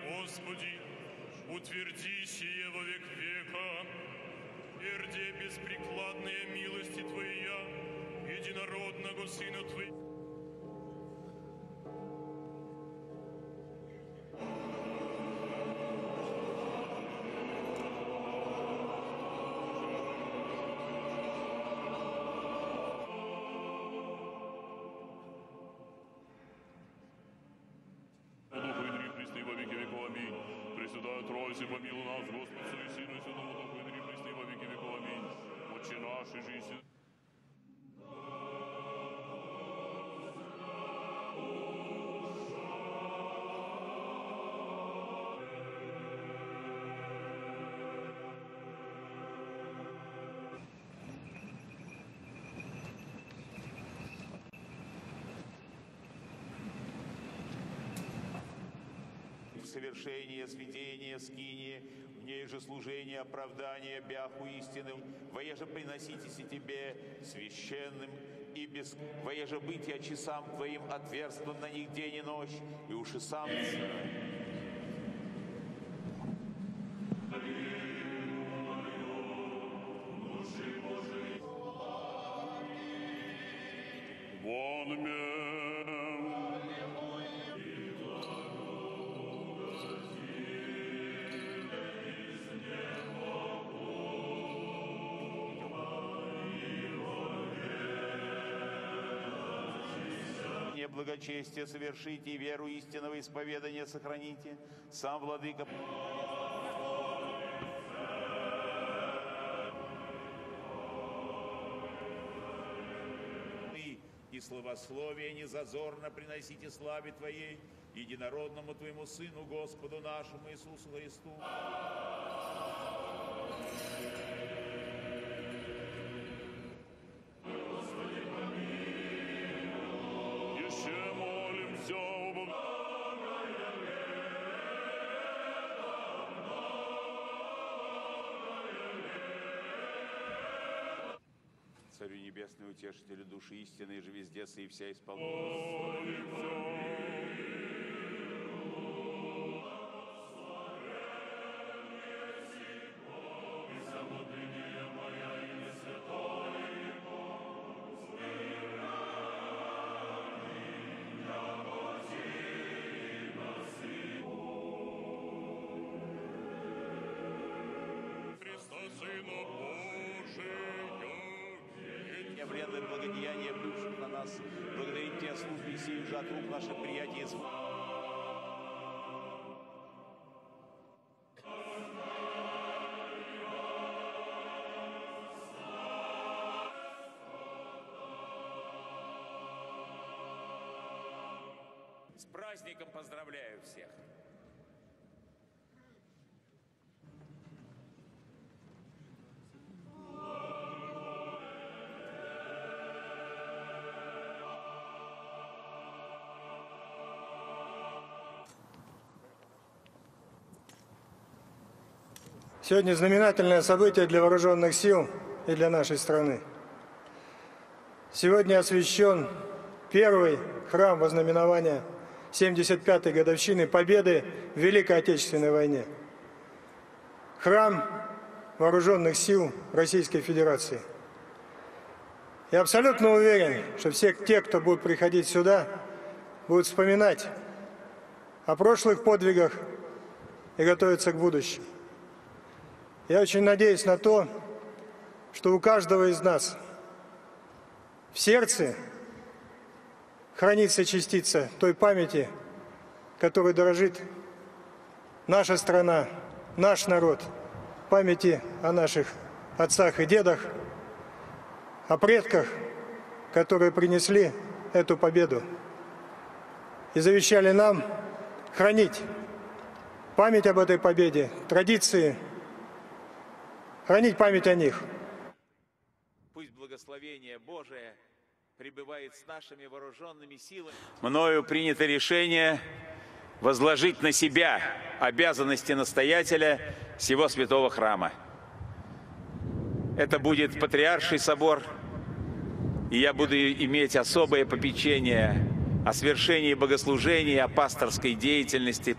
Господи, утверди сие во век века, Ирде беспрекладные милости Твоя, единородного Сына Троица, помилуй нас, Господи, и Сыну, и Святому Духу и Дрим Христи во веки веков. Аминь. Отче наш, и жизнь. Совершение сведения скинии, в ней же служение оправдания бяху истинным, воеже приноситесь и тебе священным и без воеже бытия часам твоим отверстным на них день и ночь, и уж и сам благочестие совершите и веру истинного исповедания сохраните. Сам владыка и словословие незазорно приносите славе Твоей, единородному Твоему Сыну, Господу нашему Иисусу Христу. Царю Небесный, утешителю души истины, и же везде и вся исполнена. Дня вредное благодеяние, бывших на нас, благодарим Тебя, службе сию же от рук наших приятий. С праздником поздравляю всех! Сегодня знаменательное событие для вооруженных сил и для нашей страны. Сегодня освящен первый храм вознаменования 75-й годовщины Победы в Великой Отечественной войне. Храм вооруженных сил Российской Федерации. Я абсолютно уверен, что все те, кто будут приходить сюда, будут вспоминать о прошлых подвигах и готовиться к будущему. Я очень надеюсь на то, что у каждого из нас в сердце хранится частица той памяти, которой дорожит наша страна, наш народ, памяти о наших отцах и дедах, о предках, которые принесли эту победу и завещали нам хранить память об этой победе, традиции, хранить память о них. Пусть благословение Божие пребывает с нашими вооруженными силами. Мною принято решение возложить на себя обязанности настоятеля всего святого храма. Это будет Патриарший собор, и я буду иметь особое попечение о свершении богослужений, о пасторской деятельности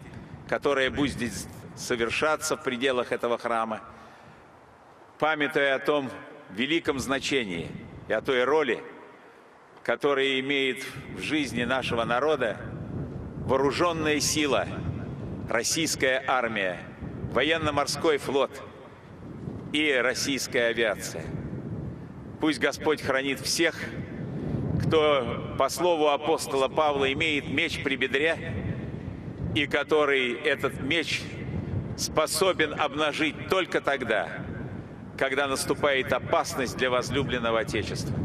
которая будет совершаться в пределах этого храма, памятуя о том великом значении и о той роли, которая имеет в жизни нашего народа вооруженная сила, российская армия, военно-морской флот и российская авиация. Пусть Господь хранит всех, кто, по слову апостола Павла, имеет меч при бедре, и который этот меч способен обнажить только тогда, когда наступает опасность для возлюбленного Отечества.